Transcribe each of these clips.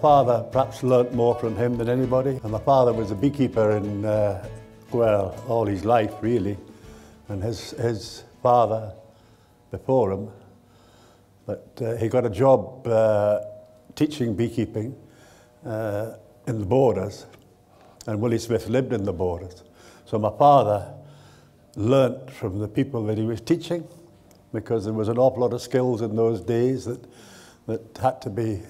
father perhaps learnt more from him than anybody. And my father was a beekeeper in, uh, well, all his life really. And his, his father before him, but uh, he got a job uh, teaching beekeeping uh, in the borders. And Willie Smith lived in the borders. So my father learnt from the people that he was teaching because there was an awful lot of skills in those days that, that had to be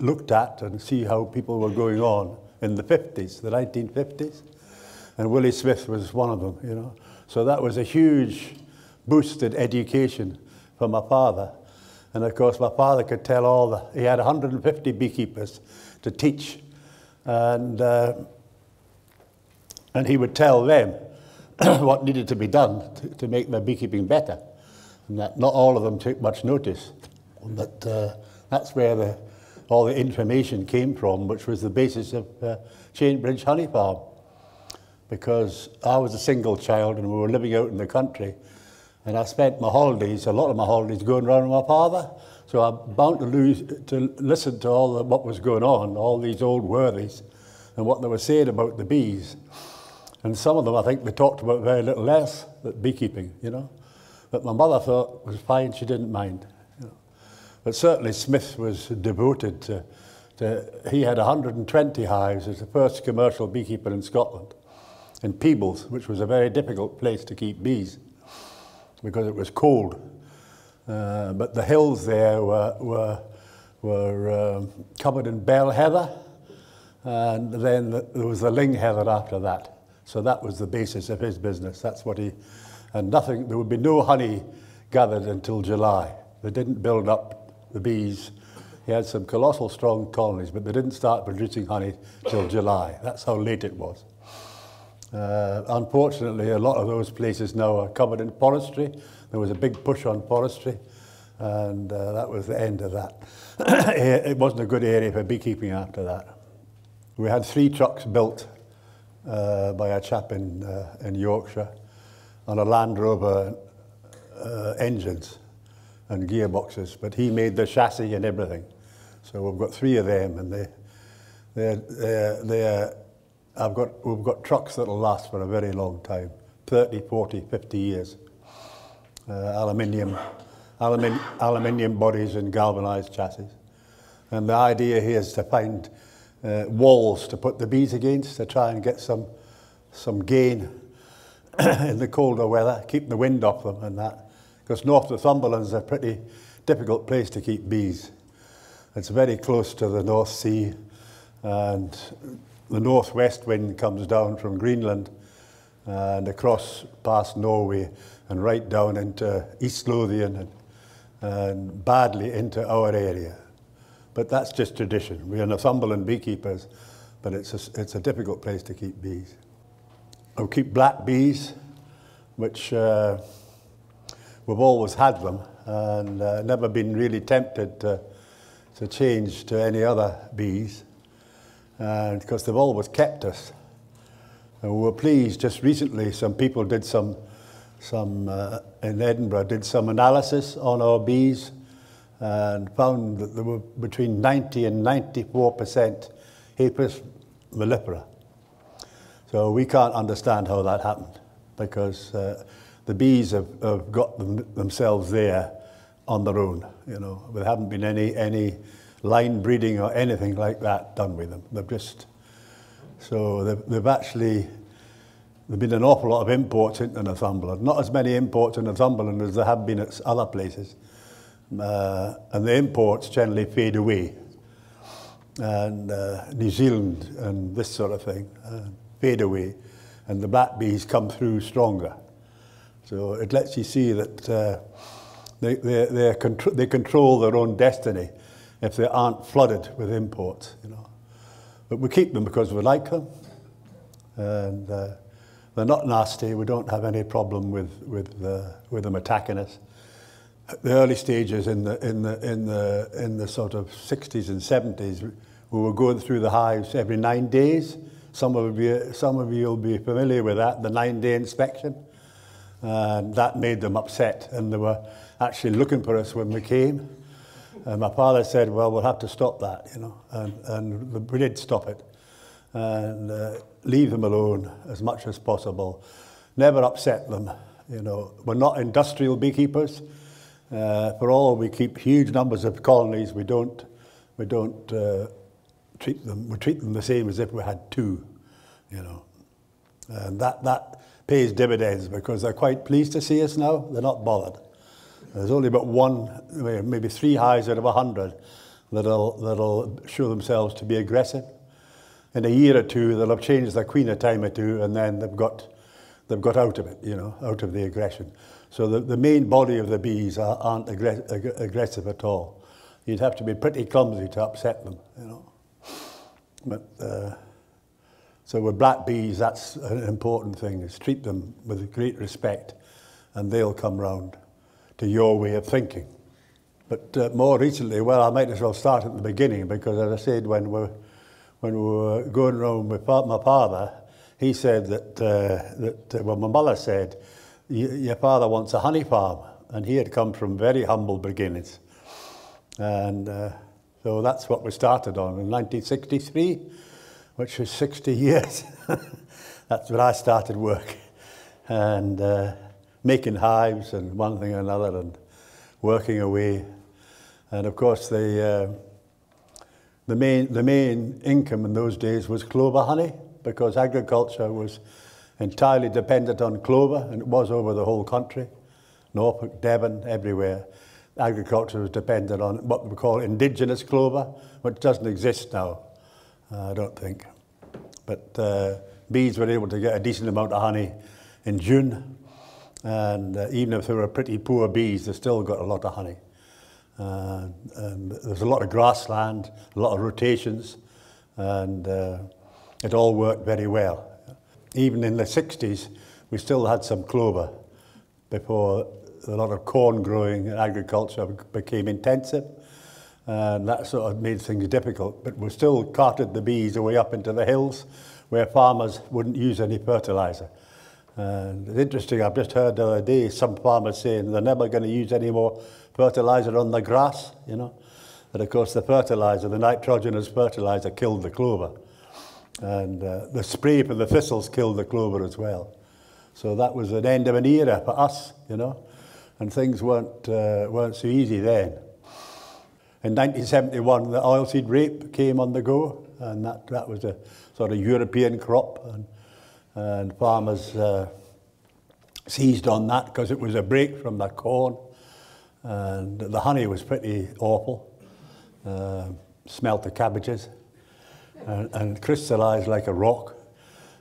looked at and see how people were going on in the 50s, the 1950s. And Willie Smith was one of them, you know. So that was a huge boost in education for my father. And of course, my father could tell all the, he had 150 beekeepers to teach. And, uh, and he would tell them what needed to be done to, to make their beekeeping better. And that not all of them took much notice. But uh, that's where the, all the information came from, which was the basis of uh, Chain Bridge Honey Farm. Because I was a single child and we were living out in the country. And I spent my holidays, a lot of my holidays, going around with my father. So I'm bound to, lose, to listen to all the, what was going on, all these old worthies, and what they were saying about the bees. And some of them, I think, they talked about very little less than beekeeping, you know. But my mother thought was fine, she didn't mind. But certainly Smith was devoted to, to, he had 120 hives as the first commercial beekeeper in Scotland, in Peebles, which was a very difficult place to keep bees because it was cold. Uh, but the hills there were, were, were um, covered in bell heather, and then there was the ling heather after that. So that was the basis of his business. That's what he, and nothing, there would be no honey gathered until July. They didn't build up the bees. He had some colossal strong colonies, but they didn't start producing honey till July. That's how late it was. Uh, unfortunately, a lot of those places now are covered in forestry. There was a big push on forestry, and uh, that was the end of that. it wasn't a good area for beekeeping after that. We had three trucks built uh, by a chap in, uh, in Yorkshire on a Land Rover uh, engines and gearboxes, but he made the chassis and everything. So we've got three of them, and they, they're, they're, they're, I've got, we've got trucks that'll last for a very long time, 30, 40, 50 years. Uh, aluminium, aluminium, aluminium bodies and galvanized chassis. And the idea here is to find uh, walls to put the bees against to try and get some, some gain in the colder weather, keep the wind off them and that because North Northumberland is a pretty difficult place to keep bees. It's very close to the North Sea, and the northwest wind comes down from Greenland and across past Norway and right down into East Lothian and, and badly into our area. But that's just tradition. We are Northumberland beekeepers, but it's a, it's a difficult place to keep bees. We keep black bees, which uh, we've always had them and uh, never been really tempted to, to change to any other bees and because they've always kept us. And we were pleased just recently, some people did some, some uh, in Edinburgh, did some analysis on our bees and found that there were between 90 and 94% Apis mellifera. So we can't understand how that happened because uh, the bees have, have got them, themselves there on their own. You know, there haven't been any, any line breeding or anything like that done with them. They've just, so they've, they've actually, there've been an awful lot of imports into Northumberland. Not as many imports in Northumberland as there have been at other places. Uh, and the imports generally fade away. And uh, New Zealand and this sort of thing uh, fade away. And the black bees come through stronger. So it lets you see that uh, they, they, contr they control their own destiny if they aren't flooded with imports, you know. But we keep them because we like them. And uh, they're not nasty. We don't have any problem with, with, uh, with them attacking us. At the early stages in the, in, the, in, the, in the sort of 60s and 70s, we were going through the hives every nine days. Some of you, some of you will be familiar with that, the nine-day inspection. Um, that made them upset and they were actually looking for us when we came. And my father said, well, we'll have to stop that, you know, and, and we did stop it and uh, leave them alone as much as possible. Never upset them, you know. We're not industrial beekeepers. Uh, for all, we keep huge numbers of colonies. We don't, we don't uh, treat them, we treat them the same as if we had two, you know. And that, that pays dividends because they're quite pleased to see us now. They're not bothered. There's only about one, maybe three highs out of a hundred that'll, that'll show themselves to be aggressive. In a year or two, they'll have changed their queen a time or two, and then they've got, they've got out of it, you know, out of the aggression. So the, the main body of the bees are, aren't aggress ag aggressive at all. You'd have to be pretty clumsy to upset them, you know. But, uh, so with black bees, that's an important thing, is treat them with great respect, and they'll come round to your way of thinking. But uh, more recently, well, I might as well start at the beginning because, as I said, when we when we were going around with my father, he said that uh, that uh, well, my mother said, your father wants a honey farm, and he had come from very humble beginnings, and uh, so that's what we started on in 1963, which was 60 years. that's when I started work, and. Uh, making hives and one thing and another and working away. And of course, the, uh, the, main, the main income in those days was clover honey because agriculture was entirely dependent on clover and it was over the whole country, Norfolk, Devon, everywhere. Agriculture was dependent on what we call indigenous clover, which doesn't exist now, I don't think. But uh, bees were able to get a decent amount of honey in June and uh, even if they were pretty poor bees, they still got a lot of honey. Uh, and there's a lot of grassland, a lot of rotations, and uh, it all worked very well. Even in the 60s, we still had some clover before a lot of corn growing and agriculture became intensive. and that sort of made things difficult. But we still carted the bees away up into the hills where farmers wouldn't use any fertilizer. And it's interesting, I've just heard the other day some farmers saying they're never going to use any more fertilizer on the grass, you know. But of course the fertilizer, the nitrogenous fertilizer killed the clover. And uh, the spray for the thistles killed the clover as well. So that was an end of an era for us, you know. And things weren't, uh, weren't so easy then. In 1971, the oilseed rape came on the go, and that, that was a sort of European crop. And and farmers uh, seized on that because it was a break from the corn. And the honey was pretty awful. Uh, smelt the cabbages and, and crystallized like a rock.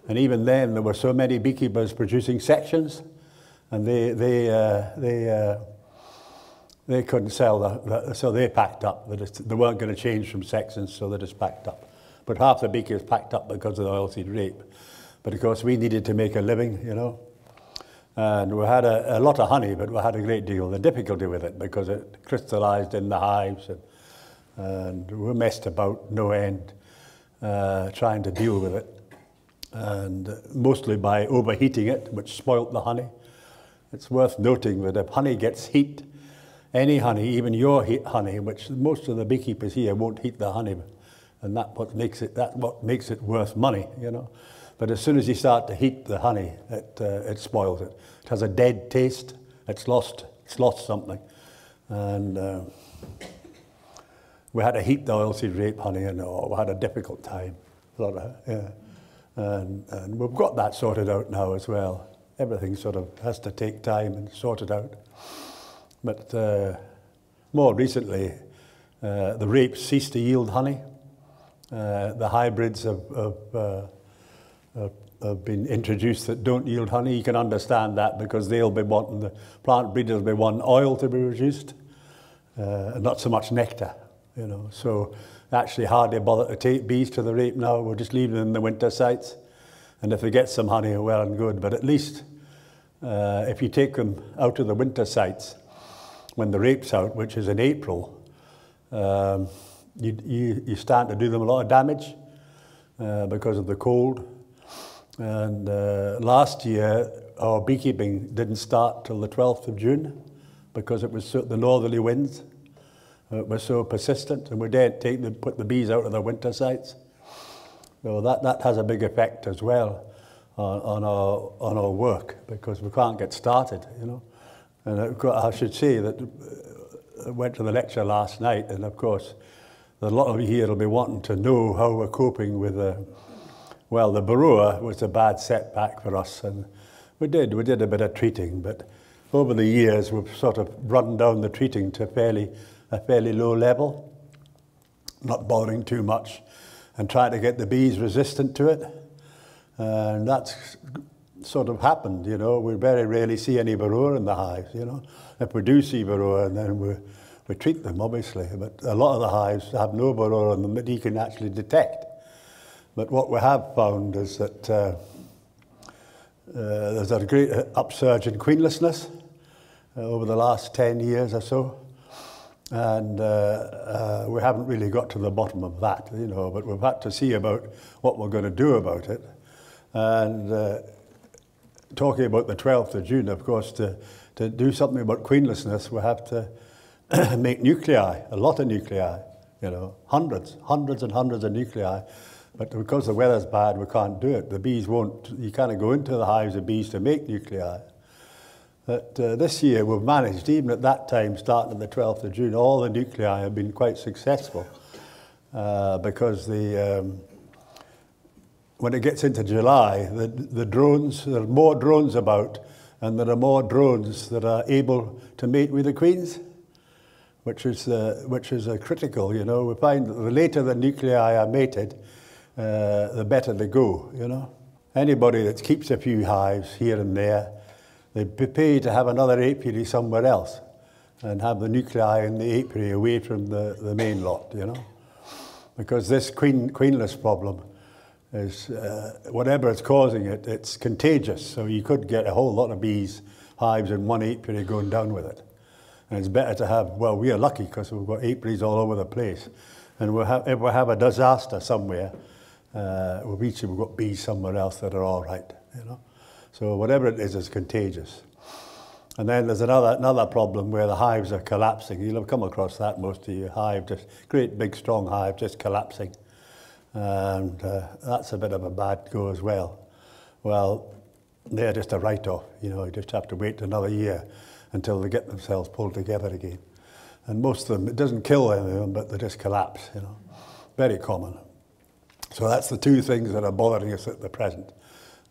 And even then, there were so many beekeepers producing sections, and they, they, uh, they, uh, they couldn't sell, the, the, so they packed up. They, just, they weren't going to change from sections, so they just packed up. But half the beekeepers packed up because of the oilseed rape. But of course, we needed to make a living, you know. And we had a, a lot of honey, but we had a great deal of difficulty with it because it crystallized in the hives and, and we messed about no end uh, trying to deal with it. And mostly by overheating it, which spoilt the honey. It's worth noting that if honey gets heat, any honey, even your honey, which most of the beekeepers here won't heat the honey, and that what makes it that what makes it worth money, you know. But as soon as you start to heat the honey, it, uh, it spoils it. It has a dead taste. It's lost, it's lost something. And uh, we had to heat the oilseed rape honey and oh, we had a difficult time. Lot of, yeah. And, and we've got that sorted out now as well. Everything sort of has to take time and sort it out. But uh, more recently, uh, the rapes ceased to yield honey. Uh, the hybrids of, of uh, uh, have been introduced that don't yield honey, you can understand that because they'll be wanting, the plant breeders will be wanting oil to be produced, uh, and not so much nectar, you know. So actually hardly bother to take bees to the rape now, we'll just leave them in the winter sites. And if they get some honey, well and good, but at least uh, if you take them out of the winter sites, when the rape's out, which is in April, um, you, you, you start to do them a lot of damage uh, because of the cold. And uh, last year, our beekeeping didn't start till the 12th of June because it was the northerly winds. It was so persistent, and we didn't take the, put the bees out of their winter sites. So that, that has a big effect as well on, on, our, on our work because we can't get started, you know. And I should say that uh, I went to the lecture last night, and of course, a lot of you here will be wanting to know how we're coping with the, well, the Varroa was a bad setback for us, and we did, we did a bit of treating, but over the years we've sort of run down the treating to fairly, a fairly low level, not bothering too much, and trying to get the bees resistant to it. And that's sort of happened, you know. We very rarely see any varroa in the hives, you know. If we do see varroa, and then we, we treat them, obviously. But a lot of the hives have no varroa in them that you can actually detect. But what we have found is that uh, uh, there's a great upsurge in queenlessness uh, over the last 10 years or so. And uh, uh, we haven't really got to the bottom of that, you know, but we've had to see about what we're going to do about it. And uh, talking about the 12th of June, of course, to, to do something about queenlessness, we have to make nuclei, a lot of nuclei, you know, hundreds, hundreds and hundreds of nuclei. But because the weather's bad, we can't do it. The bees won't, you can't go into the hives of bees to make nuclei. But uh, this year we've managed, even at that time, starting on the 12th of June, all the nuclei have been quite successful uh, because the, um, when it gets into July, the, the drones, there are more drones about, and there are more drones that are able to mate with the queens, which is, uh, which is uh, critical, you know. We find that the later the nuclei are mated, uh, the better they go, you know. Anybody that keeps a few hives here and there, they'd be paid to have another apiary somewhere else and have the nuclei in the apiary away from the, the main lot, you know. Because this queen, queenless problem, is uh, whatever is causing it, it's contagious. So you could get a whole lot of bees, hives in one apiary going down with it. And it's better to have, well, we are lucky because we've got apiaries all over the place. And we'll have, if we have a disaster somewhere, uh, we've each we've got bees somewhere else that are all right, you know. So whatever it is, is contagious. And then there's another, another problem where the hives are collapsing. You'll have come across that most of you. Hive, just great big strong hive just collapsing and uh, that's a bit of a bad go as well. Well, they're just a write-off, you know, you just have to wait another year until they get themselves pulled together again. And most of them, it doesn't kill anyone, but they just collapse, you know. Very common. So that's the two things that are bothering us at the present.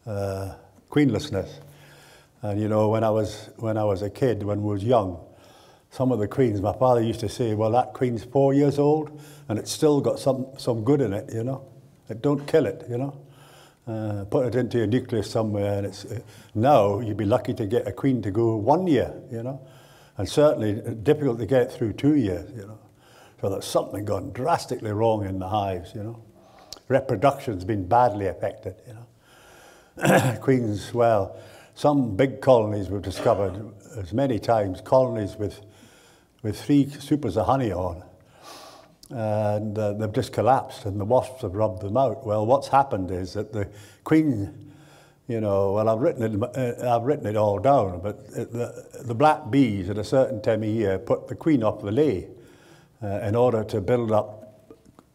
Uh, queenlessness. And you know, when I was, when I was a kid, when I was young, some of the queens, my father used to say, well, that queen's four years old and it's still got some, some good in it, you know. It don't kill it, you know. Uh, put it into a nucleus somewhere and it's, uh, now you'd be lucky to get a queen to go one year, you know. And certainly difficult to get through two years, you know. So there's something gone drastically wrong in the hives, you know. Reproduction's been badly affected, you know. Queens, well, some big colonies we've discovered as many times, colonies with with three supers of honey on. And uh, they've just collapsed and the wasps have rubbed them out. Well, what's happened is that the queen, you know, well, I've written it, uh, I've written it all down, but it, the, the black bees at a certain time of year put the queen off the lay uh, in order to build up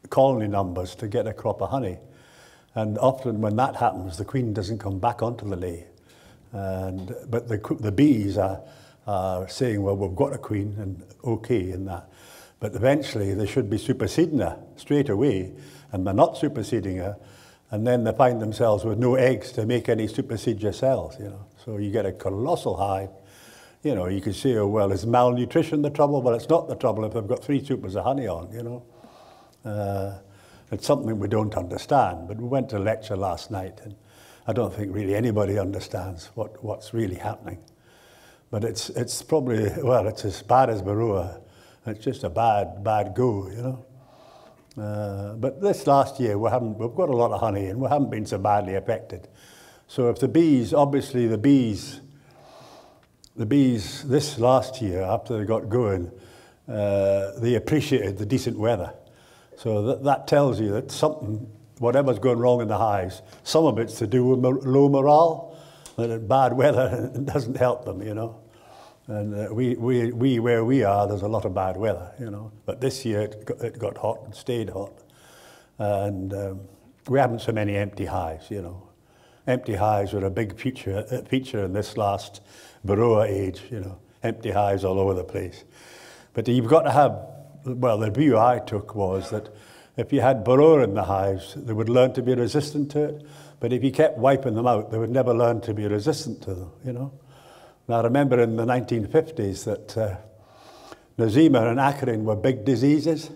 colony numbers to get a crop of honey. And often when that happens, the queen doesn't come back onto the lay. And, but the, the bees are saying, well, we've got a queen and okay in that. But eventually they should be superseding her straight away, and they're not superseding her, and then they find themselves with no eggs to make any supersede cells, you know. So you get a colossal hive. You know, you could say, oh, well, is malnutrition the trouble? Well, it's not the trouble if they've got three supers of honey on, you know. Uh, it's something we don't understand, but we went to a lecture last night, and I don't think really anybody understands what, what's really happening. But it's, it's probably, well, it's as bad as Varroa. It's just a bad, bad go, you know. Uh, but this last year, we haven't, we've got a lot of honey and we haven't been so badly affected. So if the bees, obviously the bees, the bees this last year, after they got going, uh, they appreciated the decent weather. So that, that tells you that something, whatever's going wrong in the hives, some of it's to do with low morale, that bad weather doesn't help them, you know. And uh, we, we, we, where we are, there's a lot of bad weather, you know. But this year it got, it got hot and stayed hot. And um, we haven't so many empty hives, you know. Empty hives were a big feature, uh, feature in this last Varroa age, you know. Empty hives all over the place. But you've got to have, well, the view I took was that if you had Varroa in the hives, they would learn to be resistant to it. But if you kept wiping them out, they would never learn to be resistant to them, you know. Now, I remember in the 1950s that uh, Nosema and Acarine were big diseases.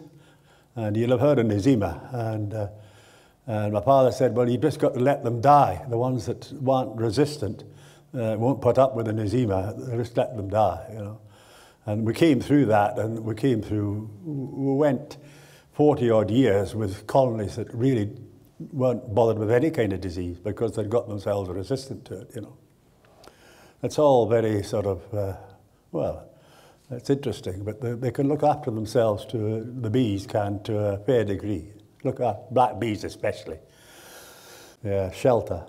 And you'll have heard of Nosema. And, uh, and my father said, well, you've just got to let them die. The ones that weren't resistant uh, won't put up with the Nosema. Just let them die, you know. And we came through that, and we came through, we went 40 odd years with colonies that really weren't bothered with any kind of disease because they'd got themselves resistant to it, you know. It's all very sort of, uh, well, it's interesting, but they, they, can look after themselves to, the bees can to a fair degree. Look at black bees especially. Yeah, shelter.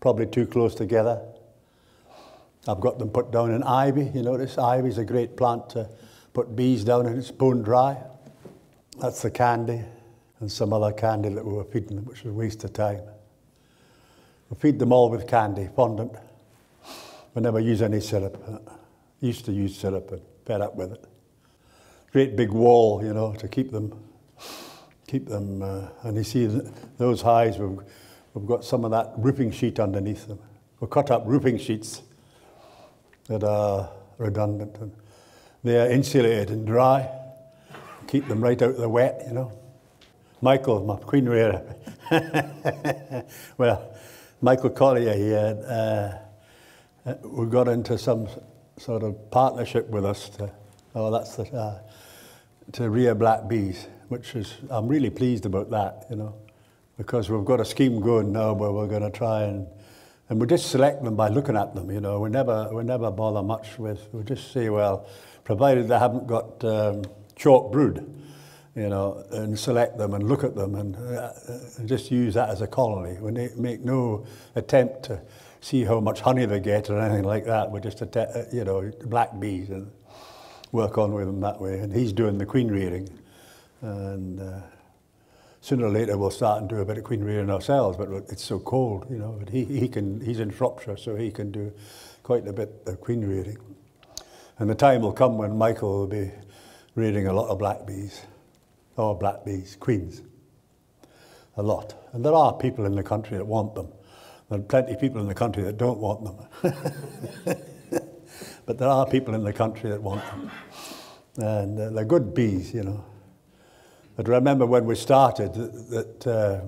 Probably too close together. I've got them put down in ivy. You notice ivy is a great plant to put bees down in. it's bone dry. That's the candy and some other candy that we were feeding them, which was a waste of time. We feed them all with candy, fondant. Never use any syrup. Used to use syrup and fed up with it. Great big wall, you know, to keep them, keep them. Uh, and you see those highs, we've, we've got some of that roofing sheet underneath them. We've cut up roofing sheets that are redundant and they are insulated and dry. Keep them right out of the wet, you know. Michael, my queen rearer. well, Michael Collier, he had. Uh, uh, we got into some sort of partnership with us to, oh, that's the, uh, to rear black bees, which is, I'm really pleased about that, you know, because we've got a scheme going now where we're going to try and, and we just select them by looking at them, you know, we never, we never bother much with, we just say, well, provided they haven't got um, chalk brood, you know, and select them and look at them and, uh, and just use that as a colony. We make no attempt to see how much honey they get or anything like that. We're just, uh, you know, black bees and work on with them that way. And he's doing the queen rearing. And uh, sooner or later we'll start and do a bit of queen rearing ourselves, but it's so cold, you know. But he, he can, he's in Shropshire, so he can do quite a bit of queen rearing. And the time will come when Michael will be rearing a lot of black bees, or black bees, queens, a lot. And there are people in the country that want them. There are plenty of people in the country that don't want them. but there are people in the country that want them. And uh, they're good bees, you know. But remember when we started that, that uh,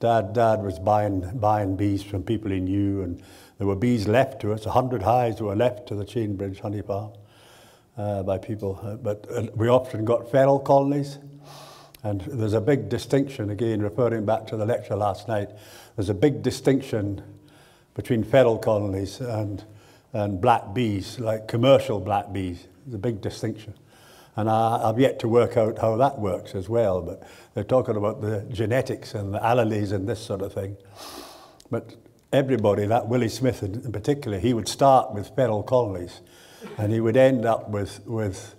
Dad, Dad was buying, buying bees from people he knew and there were bees left to us, 100 hives were left to the Chainbridge Honey Farm uh, by people. Uh, but uh, we often got feral colonies. And there's a big distinction, again, referring back to the lecture last night, there's a big distinction between feral colonies and, and black bees, like commercial black bees. There's a big distinction. And I, have yet to work out how that works as well, but they're talking about the genetics and the alleles and this sort of thing. But everybody, that Willie Smith in particular, he would start with feral colonies and he would end up with, with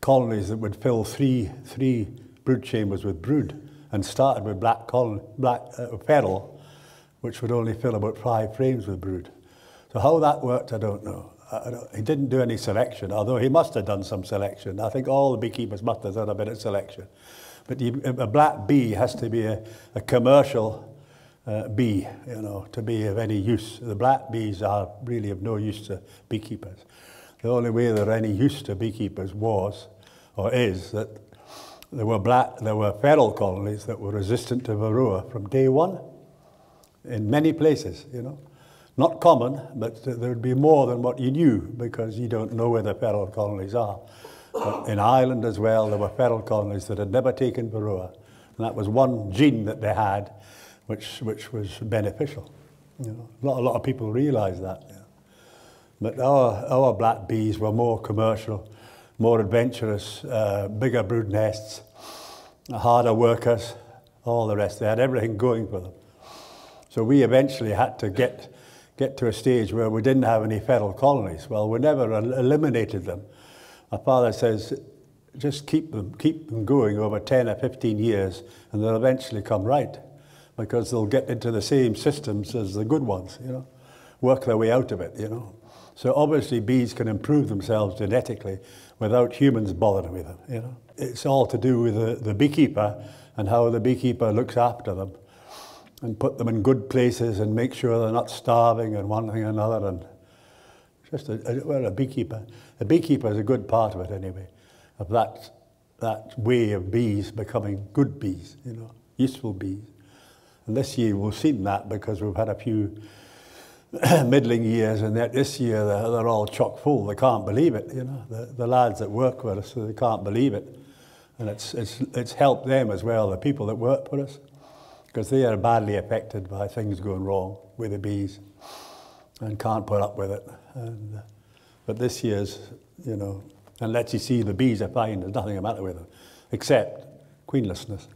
colonies that would fill three, three brood chambers with brood and started with black, colony, black uh, which would only fill about five frames with brood. So how that worked, I don't know. I don't, he didn't do any selection, although he must have done some selection. I think all the beekeepers must have done a bit of selection. But you, a black bee has to be a, a commercial uh, bee, you know, to be of any use. The black bees are really of no use to beekeepers. The only way they're any use to beekeepers was, or is, that there were, black, there were feral colonies that were resistant to varroa from day one in many places, you know. Not common, but there would be more than what you knew because you don't know where the feral colonies are. But in Ireland as well, there were feral colonies that had never taken varroa. And that was one gene that they had which, which was beneficial. You know, not a lot of people realize that. Yeah. But our, our black bees were more commercial more adventurous, uh, bigger brood nests, harder workers, all the rest. They had everything going for them. So we eventually had to get, get to a stage where we didn't have any feral colonies. Well, we never el eliminated them. My father says, just keep them, keep them going over 10 or 15 years, and they'll eventually come right, because they'll get into the same systems as the good ones, you know, work their way out of it, you know. So obviously bees can improve themselves genetically without humans bothering with them, you know. It's all to do with the, the beekeeper and how the beekeeper looks after them and put them in good places and make sure they're not starving and one thing or another. And just a, well, a beekeeper. A beekeeper is a good part of it anyway, of that, that way of bees becoming good bees, you know, useful bees. And this year we've seen that because we've had a few middling years and that this year they're, they're, all chock full. They can't believe it, you know. The, the lads that work with us, they can't believe it. And it's, it's, it's helped them as well, the people that work for us because they are badly affected by things going wrong with the bees and can't put up with it. And, uh, but this year's, you know, and lets you see the bees are fine, there's nothing the matter with them, except queenlessness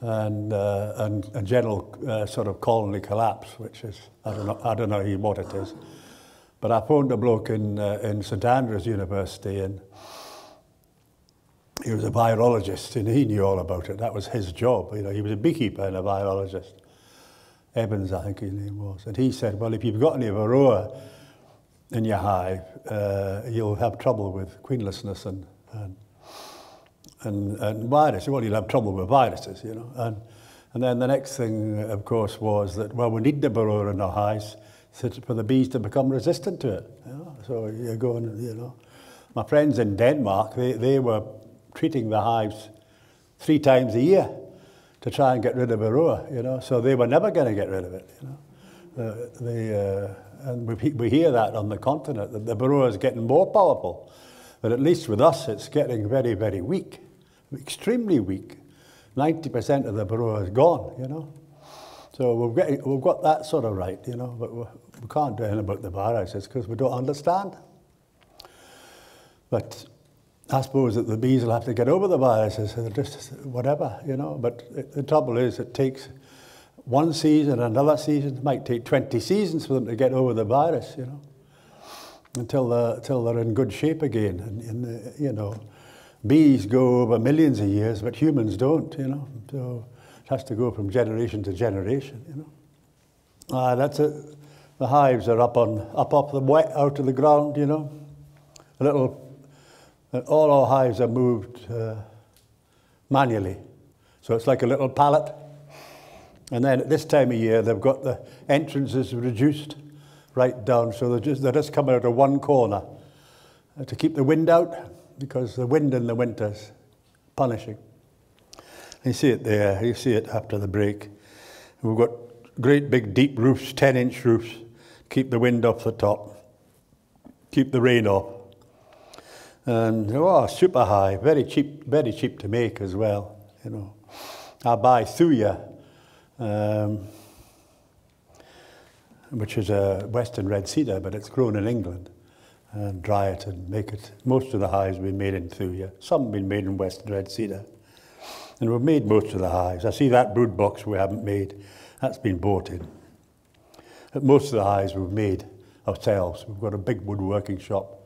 and, uh, and a general uh, sort of colony collapse, which is, I don't know, I don't know what it is. But I phoned a bloke in, uh, in St Andrews University and he was a virologist and he knew all about it. That was his job. You know, he was a beekeeper and a virologist. Evans, I think his name was. And he said, well, if you've got any varroa in your hive, uh, you'll have trouble with queenlessness and, and and, and. Well, you'll have trouble with viruses, you know. And, and then the next thing, of course, was that, well, we need the varroa in our hives for the bees to become resistant to it. You know? So you're going, you know. My friends in Denmark, they, they were treating the hives three times a year to try and get rid of varroa, you know. So they were never going to get rid of it, you know. Uh, they, uh, and we, we hear that on the continent, that the varroa is getting more powerful. But at least with us, it's getting very, very weak, extremely weak. 90% of the varroa is gone, you know. So we've got, we've got that sort of right, you know, but we, can't do anything about the viruses because we don't understand. But I suppose that the bees will have to get over the viruses, just whatever, you know. But it, the trouble is, it takes one season, another season, it might take 20 seasons for them to get over the virus, you know, until they're, until they're in good shape again. And, and the, you know, bees go over millions of years, but humans don't, you know. So it has to go from generation to generation, you know. Uh, that's it. The hives are up on up off the wet out of the ground, you know. A little all our hives are moved uh, manually. So it's like a little pallet. And then at this time of year, they've got the entrances reduced right down. So they're just, they're just coming out of one corner uh, to keep the wind out because the wind in the winter's punishing. You see it there, you see it after the break. We've got great big deep roofs, 10 inch roofs, keep the wind off the top, keep the rain off. And oh, super high, very cheap, very cheap to make as well. You know, I buy Thuja, um, which is a western red cedar, but it's grown in England, and dry it and make it. Most of the hives have been made in Thuja. Some have been made in western red cedar, and we've made most of the hives. I see that brood box we haven't made. That's been bought in. But most of the hives we've made ourselves. We've got a big woodworking shop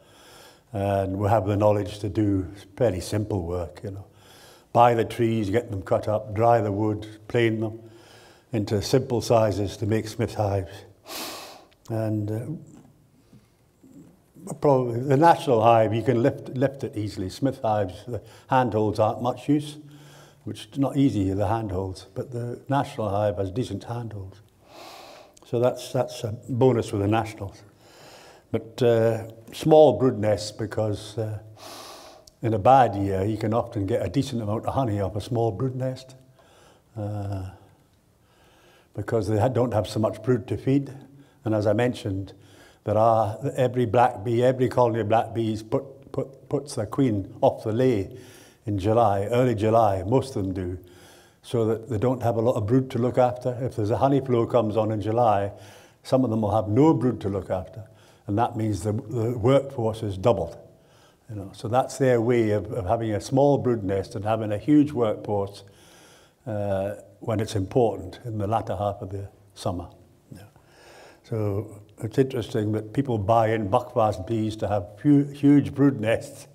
and we have the knowledge to do fairly simple work, you know. Buy the trees, get them cut up, dry the wood, plane them into simple sizes to make smith hives. And uh, probably the national hive, you can lift, lift it easily. Smith hives, the handholds aren't much use, which is not easy, the handholds, but the national hive has decent handholds. So that's, that's a bonus with the nationals. But uh, small brood nests because uh, in a bad year you can often get a decent amount of honey off a small brood nest uh, because they don't have so much brood to feed. And as I mentioned, there are every black bee, every colony of black bees put, put, puts their queen off the lay in July, early July, most of them do, so that they don't have a lot of brood to look after. If there's a honey flow comes on in July, some of them will have no brood to look after and that means the, the workforce is doubled. You know, so that's their way of, of having a small brood nest and having a huge workforce uh, when it's important in the latter half of the summer. Yeah. So it's interesting that people buy in buckfast bees to have huge brood nests,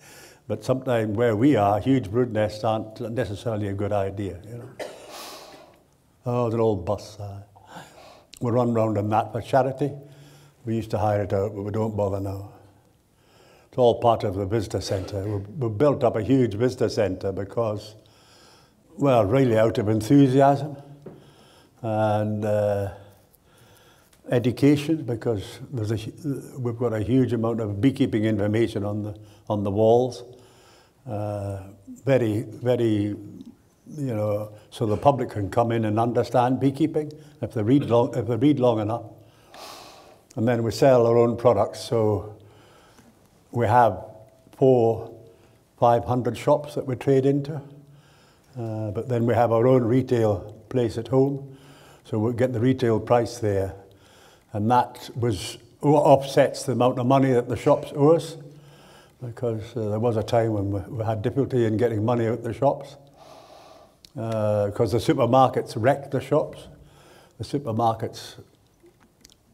but sometimes where we are, huge brood nests aren't necessarily a good idea. You know. Oh, the old bus. Uh, we run round on that for charity. We used to hire it out, but we don't bother now. It's all part of the visitor centre. We, we built up a huge visitor centre because, well, really out of enthusiasm and uh, education because there's a, we've got a huge amount of beekeeping information on the, on the walls. Uh, very, very, you know, so the public can come in and understand beekeeping if they read long, if they read long enough. And then we sell our own products. So we have four, 500 shops that we trade into. Uh, but then we have our own retail place at home. So we get the retail price there and that was offsets the amount of money that the shops owe us because uh, there was a time when we, we, had difficulty in getting money out the shops because uh, the supermarkets wrecked the shops. The supermarkets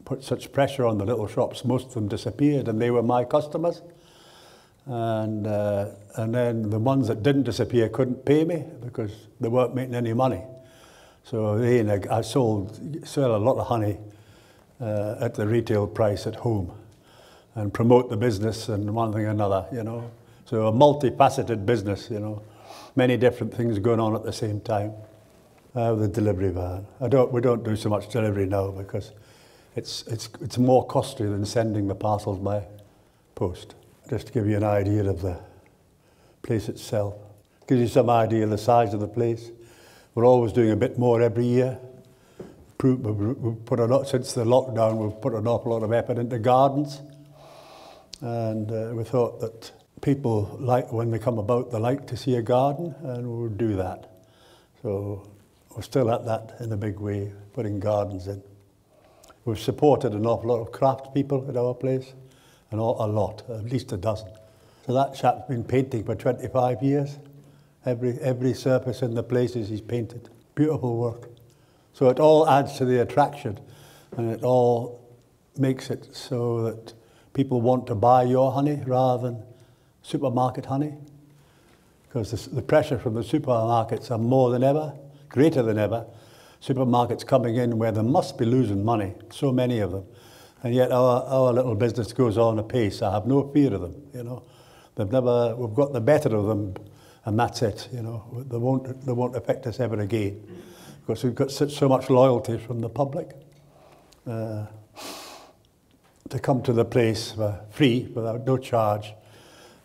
put such pressure on the little shops, most of them disappeared, and they were my customers. And, uh, and then the ones that didn't disappear couldn't pay me because they weren't making any money. So they, I sold, sold a lot of honey uh, at the retail price at home and promote the business and one thing or another, you know. So a multifaceted business, you know, many different things going on at the same time. Uh, with the delivery van. I don't, we don't do so much delivery now because it's, it's, it's more costly than sending the parcels by post. Just to give you an idea of the place itself. Gives you some idea of the size of the place. We're always doing a bit more every year. We've put a lot, since the lockdown, we've put an awful lot of effort into gardens. And uh, we thought that people like, when they come about, they like to see a garden, and we'll do that. So we're still at that in a big way, putting gardens in. We've supported an awful lot of craft people at our place, and a lot, at least a dozen. So that chap's been painting for 25 years. Every, every surface in the places he's painted. Beautiful work. So it all adds to the attraction and it all makes it so that people want to buy your honey rather than supermarket honey. Because the, pressure from the supermarkets are more than ever, greater than ever. Supermarkets coming in where they must be losing money, so many of them. And yet our, our little business goes on apace. I have no fear of them, you know. They've never, we've got the better of them and that's it, you know. They won't, they won't affect us ever again because we've got such, so much loyalty from the public. Uh, to come to the place for free, without no charge,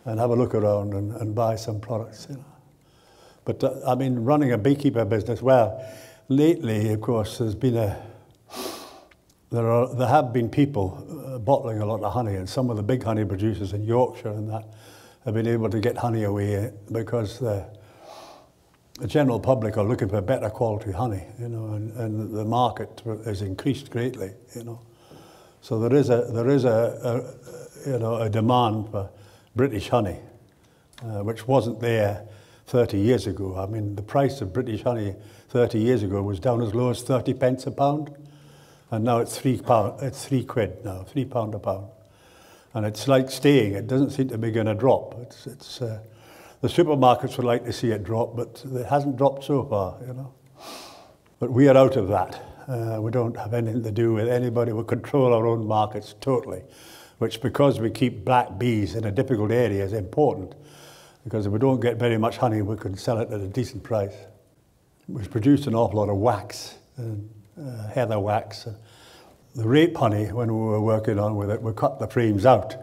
and have a look around and, and buy some products. You know. But uh, I mean, running a beekeeper business, well, lately, of course, there's been a, there, are, there have been people uh, bottling a lot of honey, and some of the big honey producers in Yorkshire and that have been able to get honey away because the the general public are looking for better quality honey, you know, and, and the market has increased greatly, you know. So there is a there is a, a you know a demand for British honey, uh, which wasn't there 30 years ago. I mean, the price of British honey 30 years ago was down as low as 30 pence a pound, and now it's three pound. It's three quid now, three pound a pound, and it's like staying. It doesn't seem to be going to drop. It's it's. Uh, the supermarkets would like to see it drop, but it hasn't dropped so far, you know. But we are out of that. Uh, we don't have anything to do with anybody. We control our own markets totally, which because we keep black bees in a difficult area is important. Because if we don't get very much honey, we can sell it at a decent price. We've produced an awful lot of wax, and, uh, heather wax. The rape honey, when we were working on with it, we cut the frames out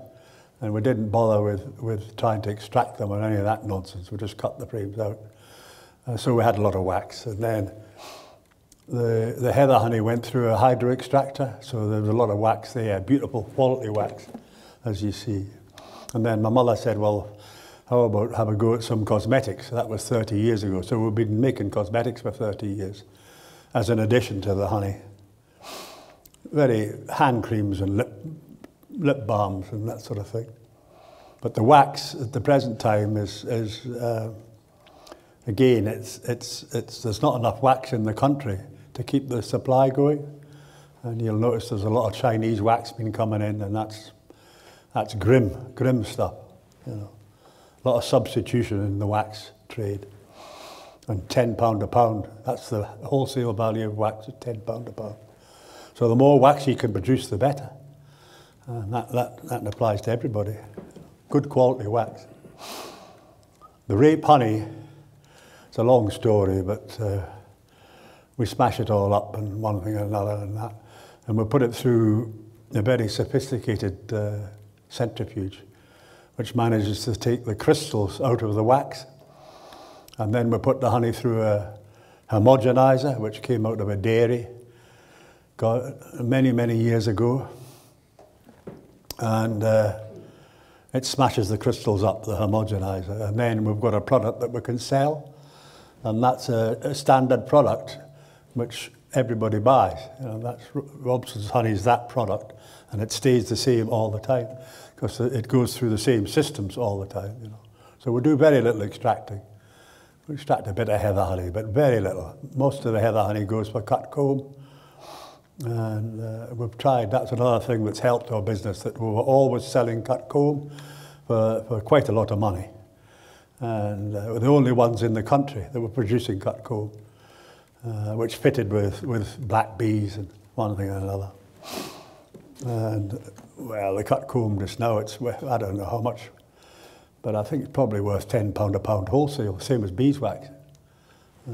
and we didn't bother with, with trying to extract them or any of that nonsense. We just cut the frames out. Uh, so we had a lot of wax. And then the, the heather honey went through a hydro extractor, so there was a lot of wax there, beautiful quality wax, as you see. And then my mother said, well, how about have a go at some cosmetics? That was 30 years ago. So we've been making cosmetics for 30 years as an addition to the honey. Very hand creams and lip lip balms and that sort of thing. But the wax at the present time is, is uh, again, it's, it's, it's, there's not enough wax in the country to keep the supply going. And you'll notice there's a lot of Chinese wax been coming in, and that's, that's grim, grim stuff. You know. A lot of substitution in the wax trade. And £10 a pound, that's the wholesale value of wax, at £10 a pound. So the more wax you can produce, the better. And that, that, that applies to everybody. Good quality wax. The rape honey, it's a long story, but uh, we smash it all up and one thing and another and that. And we put it through a very sophisticated uh, centrifuge, which manages to take the crystals out of the wax. And then we put the honey through a homogenizer, which came out of a dairy got many, many years ago. and uh, it smashes the crystals up, the homogenizer, and then we've got a product that we can sell, and that's a, a standard product which everybody buys. You know, that's Robson's honey is that product, and it stays the same all the time because it goes through the same systems all the time. You know, so we do very little extracting. We extract a bit of heather honey, but very little. Most of the heather honey goes for cut comb And uh, we've tried, that's another thing that's helped our business, that we were always selling cut comb for, for quite a lot of money. And uh, we're the only ones in the country that were producing cut comb, uh, which fitted with, with black bees and one thing and another. And, well, the cut comb just now, it's, I don't know how much, but I think it's probably worth £10 a pound wholesale, same as beeswax. Uh,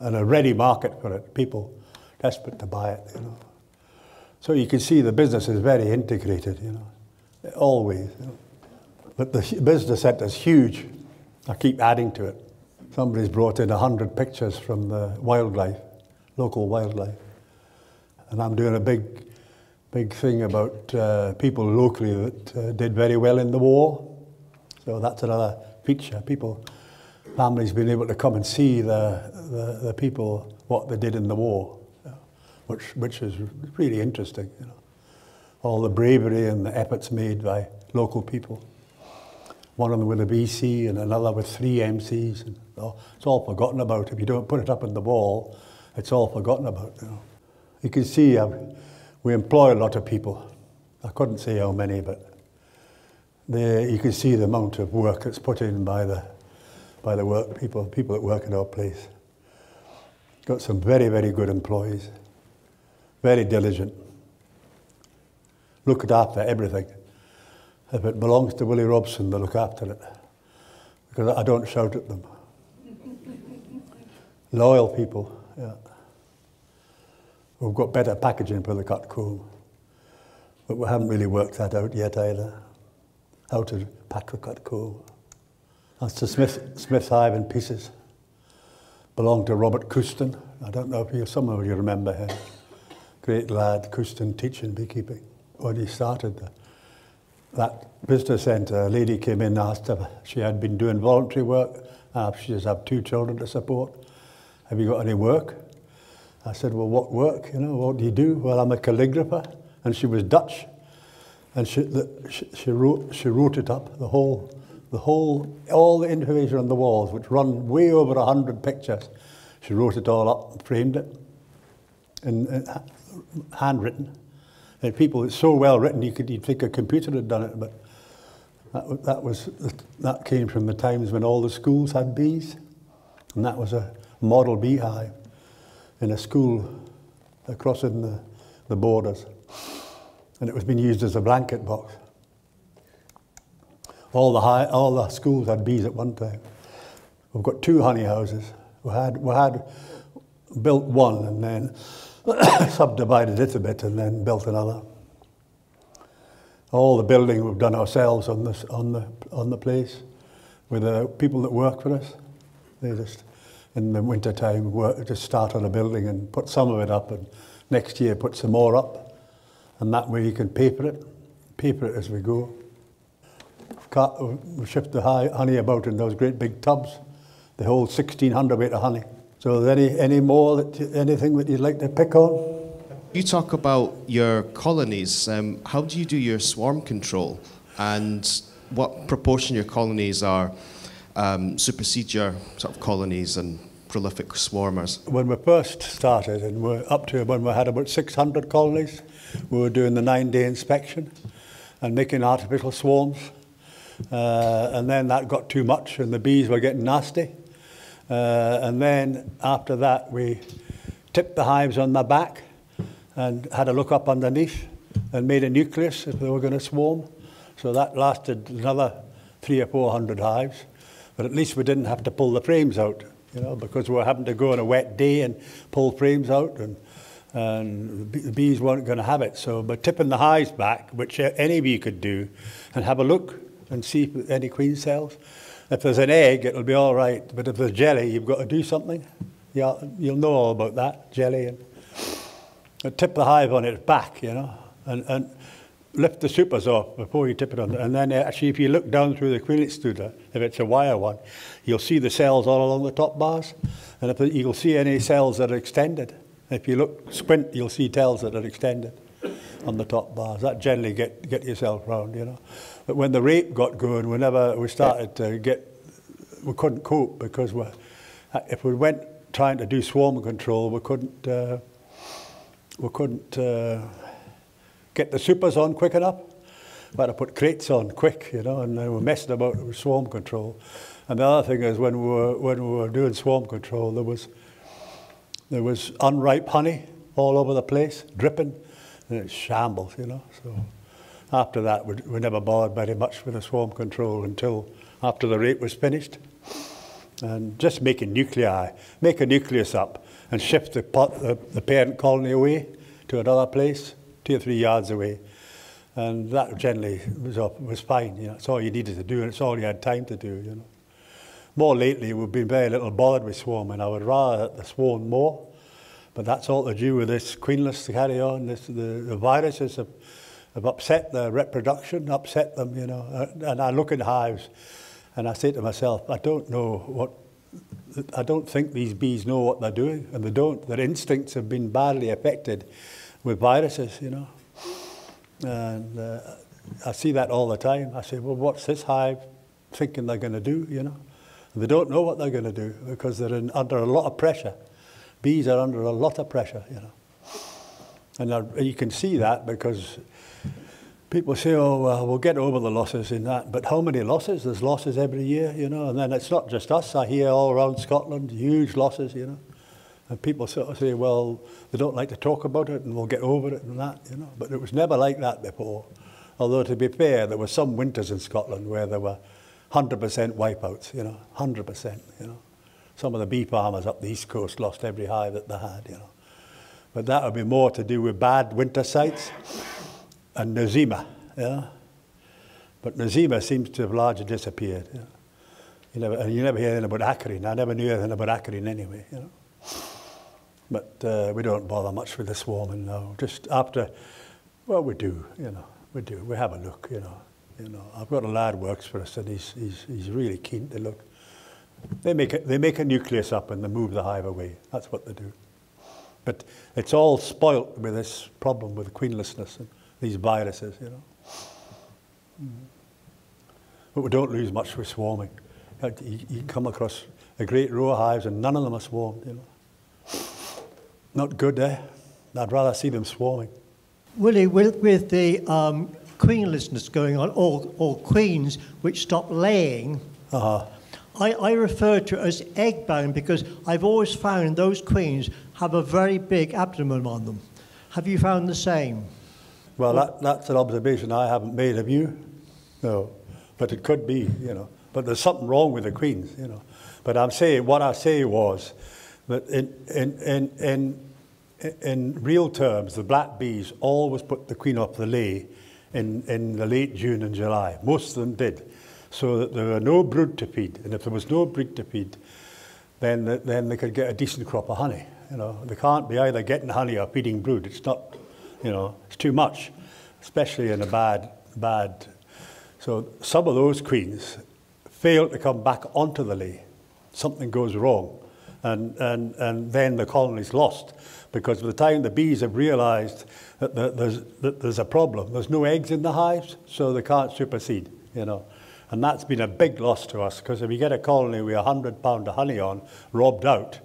and a ready market for it, people desperate to buy it, you know. So you can see the business is very integrated, you know, always. You know. But the business centre is huge. I keep adding to it. Somebody's brought in 100 pictures from the wildlife, local wildlife. And I'm doing a big, big thing about uh, people locally that uh, did very well in the war. So that's another feature. People, families being able to come and see the, the, the people, what they did in the war, which, which is really interesting. You know. All the bravery and the efforts made by local people one of them with a VC and another with three MCs. And, it's all forgotten about. If you don't put it up on the wall, it's all forgotten about. You, know. you can see uh, we employ a lot of people. I couldn't say how many, but they, you can see the amount of work that's put in by the, by the work people, people that work at our place. Got some very, very good employees, very diligent, looked after everything. If it belongs to Willie Robson, they look after it. Because I don't shout at them. Loyal people, yeah. We've got better packaging for the cut comb. But we haven't really worked that out yet either. How to pack the cut comb. That's the Smith, Smith Hive in pieces. Belonged to Robert Couston. I don't know if you, some of you remember him. Great lad, Couston teaching beekeeping when he started the that business centre, a lady came in and asked her, she had been doing voluntary work, uh, she just had two children to support. Have you got any work? I said, well, what work? You know, what do you do? Well, I'm a calligrapher. And she was Dutch. And she, the, she, she, wrote, she wrote it up, the whole, the whole, all the information on the walls, which run way over a hundred pictures. She wrote it all up and framed it, in, in handwritten. And people, it's so well written, you could you'd think a computer had done it, but that, that, was, that came from the times when all the schools had bees. And that was a model beehive in a school across in the, the borders. And it was being used as a blanket box. All the, high, all the schools had bees at one time. We've got two honey houses. We had, we had built one and then subdivided it a bit and then built another. All the building we've done ourselves on, this, on, the, on the place with the people that work for us. They just, in the winter time, work, just start on a building and put some of it up and next year put some more up. And that way you can paper it, paper it as we go. We shift the honey about in those great big tubs. They hold 1,600 weight of honey. So, any any more that anything that you'd like to pick on? You talk about your colonies. Um, how do you do your swarm control, and what proportion of your colonies are um, supersede your sort of colonies, and prolific swarmers? When we first started, and we're up to when we had about 600 colonies, we were doing the nine-day inspection and making artificial swarms. Uh, and then that got too much, and the bees were getting nasty. Uh, and then after that, we tipped the hives on my back and had a look up underneath and made a nucleus if they were going to swarm. So that lasted another three or four hundred hives. But at least we didn't have to pull the frames out, you know, because we were having to go on a wet day and pull frames out and and the bees weren't going to have it. So by tipping the hives back, which any bee could do, and have a look and see any queen cells, If there's an egg, it'll be all right. But if there's jelly, you've got to do something. Yeah, you'll know all about that, jelly. And, tip the hive on its back, you know, and, and lift the supers off before you tip it on. And then uh, actually, if you look down through the queen excluder, if it's a wire one, you'll see the cells all along the top bars. And if you'll see any cells that are extended. If you look squint, you'll see cells that are extended on the top bars. That generally get, get yourself round, you know. But when the rape got going, whenever we started to get, we couldn't cope because we, if we went trying to do swarm control, we couldn't, uh, we couldn't uh, get the supers on quick enough. We had to put crates on quick, you know, and we were messing about with swarm control. And the other thing is when we were, when we were doing swarm control, there was, there was unripe honey all over the place, dripping, and it's shambles, you know. So after that, we, we never bothered very much with the swarm control until after the rape was finished. And just making nuclei, make a nucleus up and shift the, pot, the, the parent colony away to another place, two or three yards away. And that generally was, was fine. You know, it's all you needed to do, and it's all you had time to do. You know. More lately, we've been very little bothered with swarming. I would rather that the swarm more, but that's all to do with this queenless carry on. This, the, the viruses have, have upset their reproduction, upset them, you know. And I look in hives, and I say to myself, I don't know what I don't think these bees know what they're doing, and they don't. Their instincts have been badly affected with viruses, you know. And uh, I see that all the time. I say, well, what's this hive thinking they're going to do, you know? And they don't know what they're going to do because they're in, under a lot of pressure. Bees are under a lot of pressure, you know. And you can see that because people say, oh, well, we'll get over the losses in that. But how many losses? There's losses every year, you know. And then it's not just us. I hear all around Scotland, huge losses, you know. And people sort of say, well, they don't like to talk about it and we'll get over it and that, you know. But it was never like that before. Although, to be fair, there were some winters in Scotland where there were 100% wipeouts, you know, 100%, you know. Some of the bee farmers up the east coast lost every hive that they had, you know. But that would be more to do with bad winter sites and Nosema, yeah. But Nosema seems to have largely disappeared. Yeah? You never, and you never hear anything about acarine. I never knew anything about acarine anyway, you know. But uh, we don't bother much with the swarming now. Just after, well, we do, you know, we do. We have a look, you know. You know, I've got a lad works for us, and he's, he's, he's really keen to look. They make, a, they make a nucleus up and they move the hive away. That's what they do. But it's all spoilt with this problem with queenlessness and these viruses, you know. Mm. But we don't lose much with swarming. You, you come across a great row of hives and none of them are swarmed, you know. Not good, eh? I'd rather see them swarming. Willie, with, with the um, queenlessness going on, or, or queens which stop laying, uh-huh. I, I refer to it as egg bound because I've always found those queens have a very big abdomen on them. Have you found the same? Well, that, that's an observation I haven't made. Have you? No. But it could be, you know. But there's something wrong with the queens, you know. But I'm saying, what I say was, but in, in, in, in, in real terms, the black bees always put the queen off the lay in, in the late June and July. Most of them did. So that there were no brood to feed. And if there was no brood to feed, then, then they could get a decent crop of honey. You know, they can't be either getting honey or feeding brood. It's not, you know, it's too much, especially in a bad, bad. So some of those queens fail to come back onto the lay. Something goes wrong and, and, and then the colony's lost. Because by the time the bees have realized that, the, there's, that there's a problem, there's no eggs in the hives, so they can't supersede, you know. And that's been a big loss to us, because if you get a colony with a hundred pound of honey on, robbed out,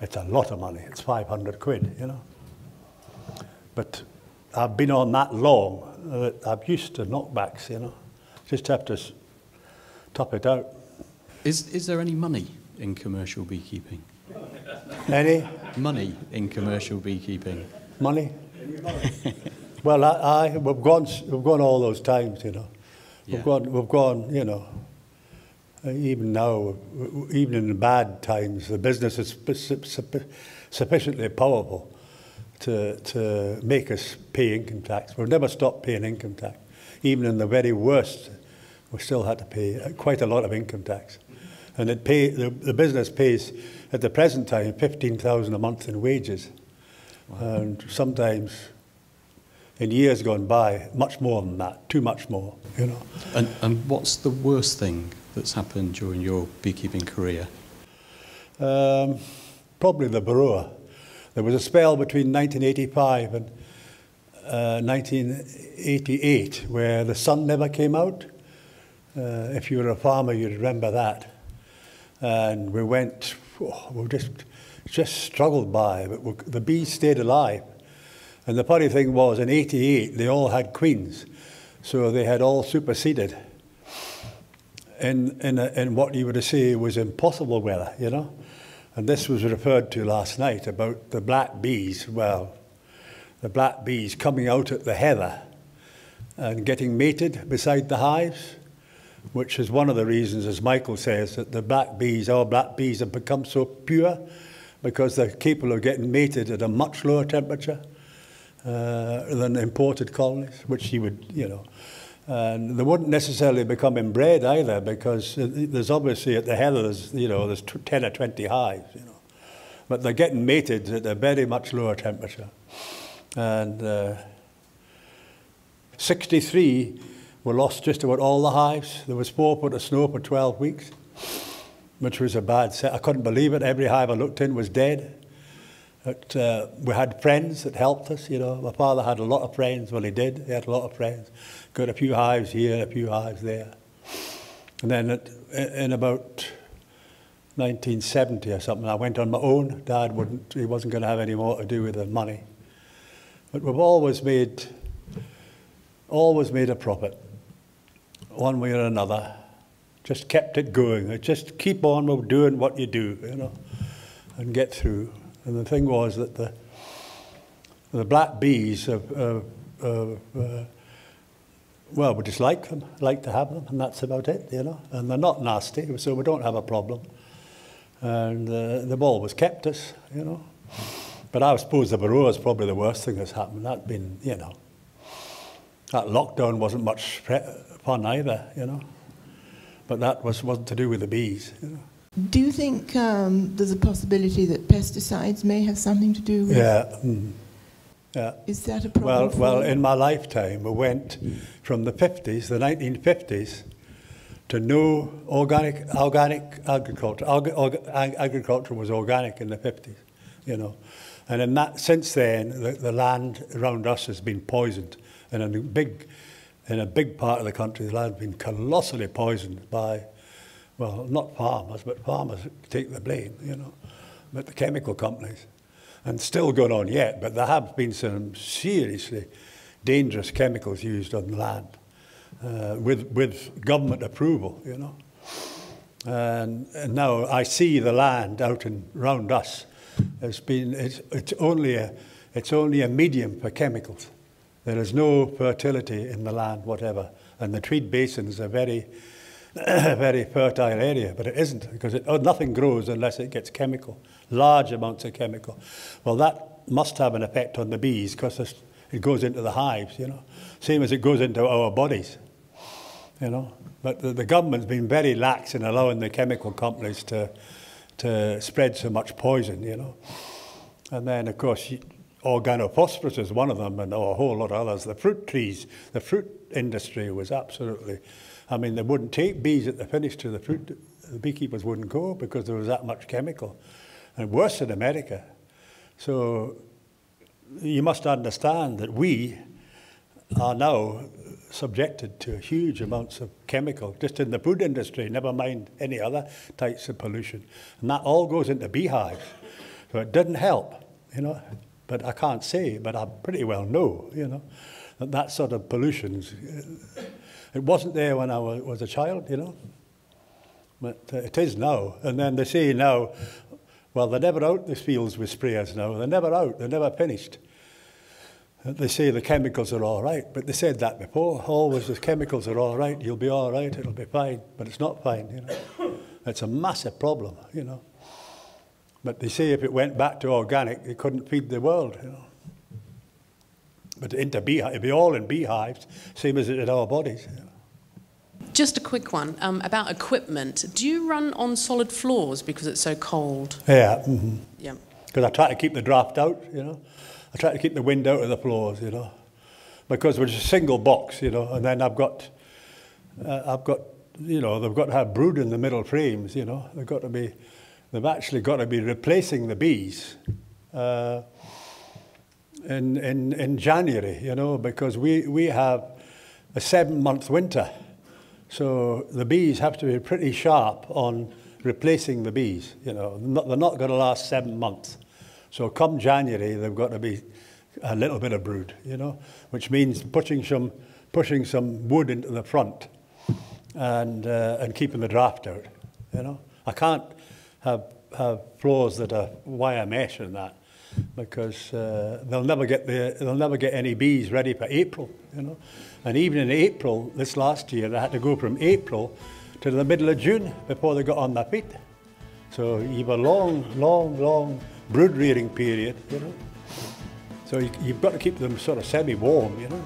It's a lot of money. It's 500 quid, you know. But I've been on that long that I'm used to knockbacks, you know. Just have to top it out. Is, is there any money in commercial beekeeping? Any Money in commercial beekeeping? money? well, I, I we've gone we've gone all those times, you know. We've Yeah. gone we've gone, you know. Uh, Even now, w- even in bad times, the business is sufficiently powerful to to make us pay income tax. We've never stopped paying income tax. Even in the very worst, we still had to pay uh, quite a lot of income tax. And it pay, the, the business pays, at the present time, 15000 a month in wages. And sometimes, in years gone by, much more than that, too much more, you know. And, and what's the worst thing that's happened during your beekeeping career? Um, probably the Varroa. There was a spell between 1985 and uh, 1988 where the sun never came out. Uh, if you were a farmer, you'd remember that. And we went, we just, just struggled by, but we, the bees stayed alive. And the funny thing was, in 88, they all had queens. So they had all superseded in, in, a, in what you would say was impossible weather, you know. And this was referred to last night about the black bees, well, the black bees coming out at the heather and getting mated beside the hives, which is one of the reasons, as Michael says, that the black bees, our black bees, have become so pure because they're capable of getting mated at a much lower temperature uh, than imported colonies, which you would, you know, And they wouldn't necessarily become inbred either because there's obviously at the heather, there's, you know, there's 10 or 20 hives, you know. But they're getting mated at a very much lower temperature. And uh, 63 were lost just about all the hives. There was four foot of snow for 12 weeks, which was a bad set. I couldn't believe it. Every hive I looked in was dead. But, uh, we had friends that helped us, you know. My father had a lot of friends. Well, he did. He had a lot of friends. Got a few hives here, a few hives there. And then at, in about 1970 or something, I went on my own. Dad wouldn't, he wasn't going to have any more to do with the money. But we've always made, always made a profit, one way or another. Just kept it going. Just keep on doing what you do, you know, and get through. And the thing was that the, the black bees, have, uh, uh, uh, well, we just like them, like to have them, and that's about it, you know. And they're not nasty, so we don't have a problem. And uh, they've always kept us, you know. But I suppose the Varroa is probably the worst thing that's happened. That's been, you know, that lockdown wasn't much fun either, you know. But that was, wasn't to do with the bees, you know. Do you think um, there's a possibility that pesticides may have something to do with Yeah. mm. Yeah. Is that a problem? Well, well, in my lifetime, we went from the 50s, the 1950s, to no organic, organic agriculture. Org, org, ag, agriculture was organic in the 50s, you know. And in that, since then, the, the land around us has been poisoned. And in a big, in a big part of the country, the land has been colossally poisoned by, well, not farmers, but farmers take the blame, you know, but the chemical companies. And still going on yet, but there have been some seriously dangerous chemicals used on land uh, with, with government approval, you know. And, and now I see the land out and round us has been, it's, it's, only a, it's only a medium for chemicals. There is no fertility in the land, whatever. And the Tweed Basin is a very, very fertile area, but it isn't because it, oh, nothing grows unless it gets chemical, large amounts of chemical. Well, that must have an effect on the bees because it goes into the hives, you know, same as it goes into our bodies, you know. But the, the government's been very lax in allowing the chemical companies to, to spread so much poison, you know. And then, of course, organophosphorus is one of them, and a whole lot of others. The fruit trees, the fruit industry was absolutely. I mean, they wouldn't take bees at the finish to the fruit. The beekeepers wouldn't go because there was that much chemical, and worse in America. So you must understand that we are now subjected to huge amounts of chemical just in the food industry, never mind any other types of pollution. And that all goes into beehives. So it didn't help, you know. But I can't say, but I pretty well know, you know, that that sort of pollution, it wasn't there when I was, a child, you know. But uh, it is now. And then they say now, well, they're never out, these fields with sprayers now. They're never out, they're never finished. They say the chemicals are all right, but they said that before. Always the chemicals are all right, you'll be all right, it'll be fine. But it's not fine, you know. It's a massive problem, you know. But they say if it went back to organic, it couldn't feed the world, you know. But into beehive, it'd be all in beehives, same as it in our bodies. You know. Just a quick one um, about equipment. Do you run on solid floors because it's so cold? Yeah. Mm-hmm. Yeah. Because I try to keep the draft out, you know. I try to keep the wind out of the floors, you know. Because we're just a single box, you know, and then I've got, uh, I've got, you know, they've got to have brood in the middle frames, you know. They've got to be, they've actually got to be replacing the bees uh, in, in, in January, you know, because we, we have a seven-month winter. So the bees have to be pretty sharp on replacing the bees, you know. They're not going to last seven months. So come January, they've got to be a little bit of brood, you know, which means pushing some, pushing some wood into the front and, uh, and keeping the draft out, you know. I can't have, have floors that are wire mesh and that because uh, they'll never get the, they'll never get any bees ready for April, you know. And even in April, this last year, they had to go from April to the middle of June before they got on their feet. So you have a long, long, long brood rearing period, you know. So you, you've got to keep them sort of semi-warm, you know.